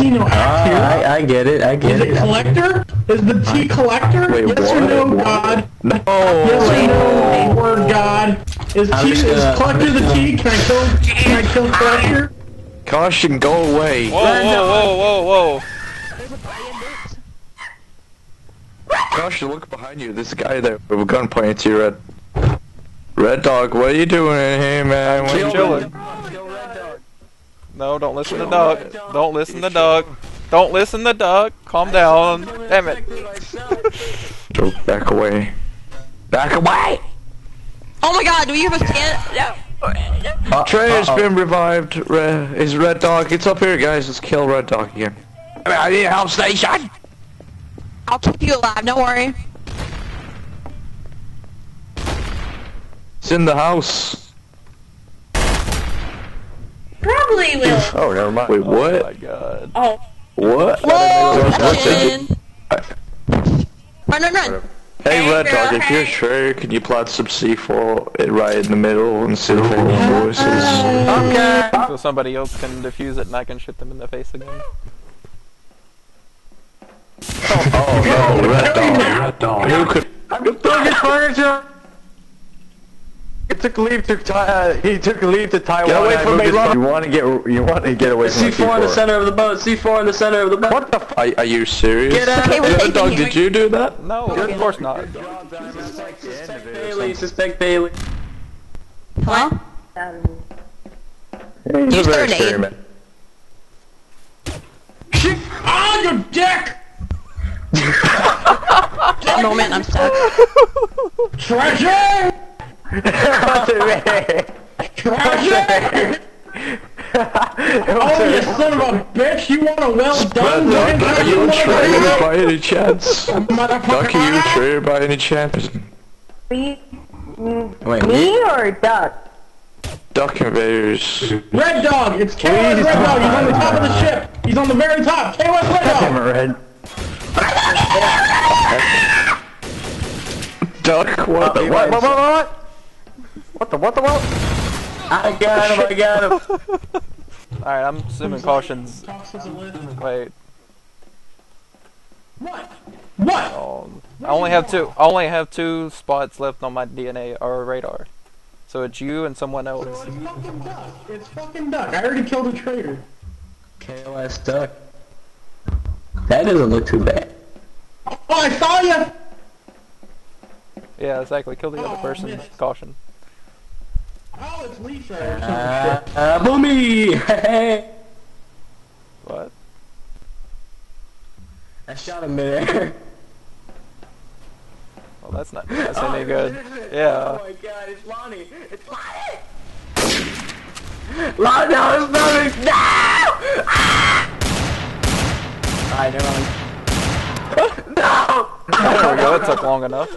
see no ah, act here. I, I get it, I Is get it it. collector? Is the T collector? Wait, yes or no, What? God? No. Yes or no, word God? Is I'm T just is gonna- collector the T? Can I kill? Can I kill collector? Caution, go away. Whoa, whoa, whoa, whoa, whoa. Caution, look behind you. This guy there with a gun pointing to you, Red. Red Dog, what are you doing in here, man? What are I'm chilling. No, don't listen to Doug. Don't listen to Doug. Don't listen to Doug. Calm down. Damn it. Go back away. Back away! Oh my god, do we have a stand? No. Uh, Trey has uh-oh. been revived. Re is Red Dog. It's up here, guys. Let's kill Red Dog again. I need a help station! I'll keep you alive, don't worry. It's in the house. Probably will. Oh, never mind. Wait, Oh my what? god. Oh, What? Whoa, What's action! Run, run, run! Hey, Hey, Red Dog, if you're sure, can you plot some C4 right in the middle and see if anyone notices? Okay. So somebody else can defuse it and I can shoot them in the face again. Oh, no, Red Dog. Red dog. Who could... I'm taking furniture. He took leave to tie. Uh, he took leave to Taiwan. Get away from me, his- You want to get. You want to get away from the C4 in the center of the boat. C4 in the center of the boat. What the f- Are, are you serious? Get out Okay, we're Dog, did you do that? No, of course not. Bailey, suspect Bailey. Huh? It's Use a very their name. experiment. Ah, you dick! That moment, I'm stuck. Treasure! It Treasure! Oh, you son of a bitch! You want a well done? Red Dog, are you a traitor by any chance? Duck, Motherfucker! are you a traitor by any chance? Wait, me me? or Duck? Duck invaders. Red Dog! It's KOS Red Dog! He's on the top of the ship! He's on the very top! KOS Red Damn Dog! it, Red. Duck, what the What? what? What? What? What? What the? What the? What? I got him. I got him. Alright, I'm assuming cautions. Wait. What? What? Um, I only have two. I only have two spots left on my DNA or radar. So it's you and someone else. It's fucking Duck! It's fucking Duck! I already killed a traitor. KOS duck. That doesn't look too bad. Oh, I saw you! Yeah, exactly. Kill the other Oh, person. missed. Caution. Oh, it's Lisa or some Uh, shit. uh, boomy! Hey! What? I shot him midair. Well, that's not that's any good. Yeah. Oh my god, it's Lonnie! It's Lonnie! Lonnie, no, it's not me! No! Alright, never mind. no! There we go. That took long enough.